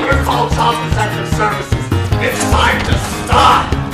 gonna Protective Services. It's time to stop!